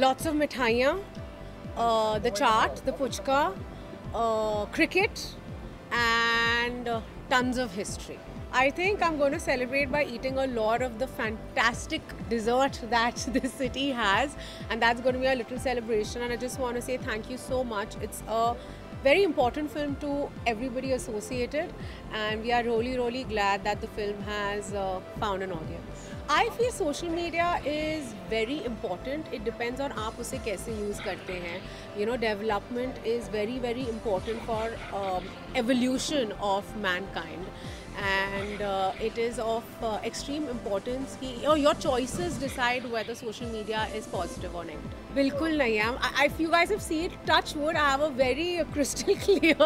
lots of mithaiyan, uh, the chaat, the puchka, uh, cricket, and uh, tons of history. I think I'm going to celebrate by eating a lot of the fantastic dessert that this city has, and that's going to be a little celebration. And I just want to say thank you so much. It's a very important film to everybody associated, and we are really, really glad that the film has uh, found an audience. I feel social media is very important. It depends on आप उसे कैसे use करते हैं. You know, development is very, very important for um, evolution of mankind. and uh, it is of uh, extreme importance कि or your choices decide whether social media is positive or negative. बिल्कुल नहीं I, if you guys have seen touch wood, I have a very crystal clear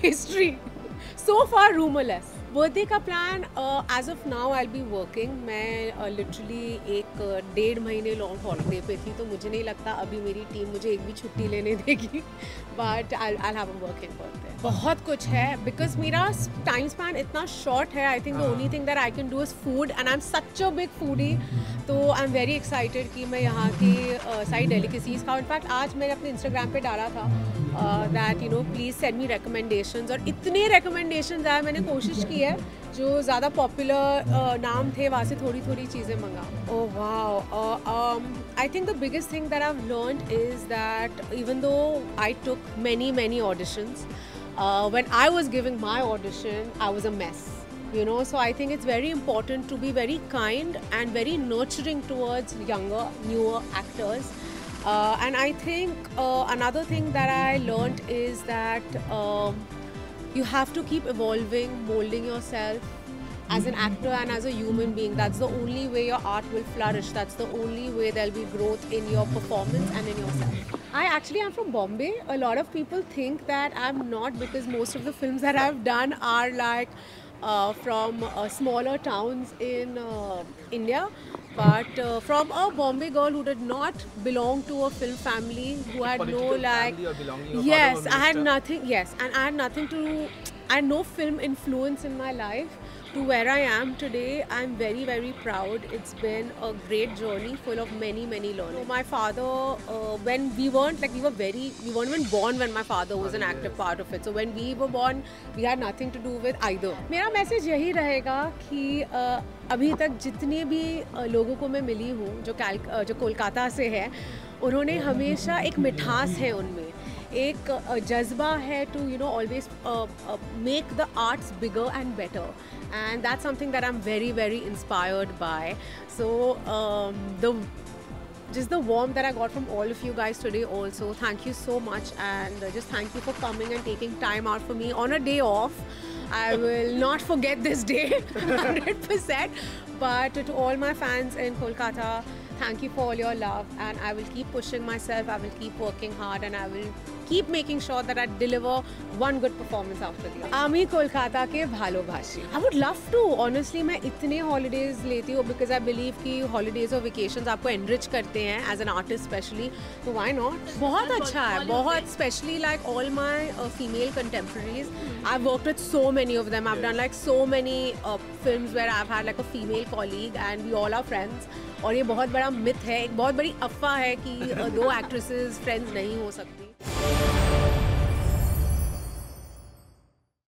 history. So far rumorless. Birthday का plan as of I I be working मैं literally uh, एक uh, डेढ़ महीने long holiday पे थी तो मुझे नहीं लगता अभी मेरी टीम मुझे एक भी छुट्टी लेने देगी। But I have a working birthday बहुत कुछ है बिकॉज़ मेरा टाइम स्पैन इतना शॉर्ट है I think the only thing that I can do is food and I am such a big foodie तो आई एम वेरी एक्साइटेड कि मैं यहाँ की सारी डेलीकेसीज खाऊँ। इनफैक्ट आज मैंने अपने इंस्टाग्राम पे डाला था that you know please send me recommendation और इतने रिकमेंडेशन आए मैंने कोशिश की है जो ज़्यादा पॉपुलर हाँ। नाम थे वहाँ से थोड़ी थोड़ी चीज़ें मंगा। ओ वाह I think the biggest thing that I learn is that even though I took many many auditions when I was giving my audition I was a mess you know so I think it's very important to be very kind and very nurturing towards younger newer actors and I think another thing that I learn is that you have to keep evolving, molding yourself as an actor and as a human being. That's the only way your art will flourish. That's the only way there'll be growth in your performance and in yourself. I actually am from Bombay. A lot of people think that I'm not because most of the films that I've done are like uh, from uh, smaller towns in uh, India but uh, from a Bombay girl who did not belong to a film family, who had no like, yes, I had nothing. Yes, and I had nothing to. Had no film influence in my life to where I am today. I'm very, very proud. It's been a great journey full of many, many learning. So my father, uh, when we weren't like we were very, we weren't even born when my father was an active part of it. So when we were born, we had nothing to do with either. मेरा message यही रहेगा कि अभी तक जितने भी लोगों को मैं मिली हूँ जो जो कोलकाता से है उन्होंने हमेशा एक मिठास है उनमें एक जज्बा है to you know always make the arts bigger and better and that's something that I'm very, very inspired by. So um, the just the warmth that I got from all of you guys today also. Thank you so much and uh, just thank you for coming and taking time out for me on a day off. I will not forget this day 100%. But to all my fans in Kolkata, thank you for all your love and I will keep pushing myself. I will keep working hard and I will keep making sure that I deliver one good performance after the other. Ami Kolkata ke bhalobhashi. I would love to. Honestly, मैं इतने holidays लेती हूँ because I believe कि holidays or vacations आपको enrich करते हैं as an artist especially. So why not? बहुत अच्छा है. बहुत especially like all my uh, female contemporaries. I've worked with so many of them. I've done like so many uh, films where I've had like a female colleague and we all are friends. और ये बहुत बड़ा myth है, एक बहुत बड़ी अफवाह है कि दो एक्ट्रेसेस फ्रेंड्स नहीं हो सकती।